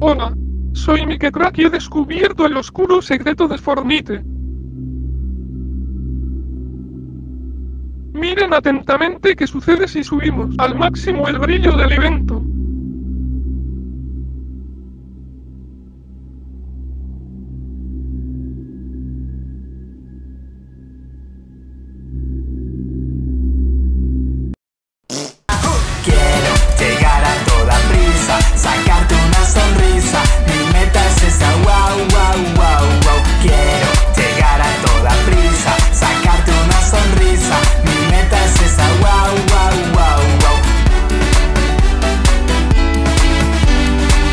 Hola, soy Mike Crack y he descubierto el oscuro secreto de Fornite. Miren atentamente qué sucede si subimos al máximo el brillo del evento. Massa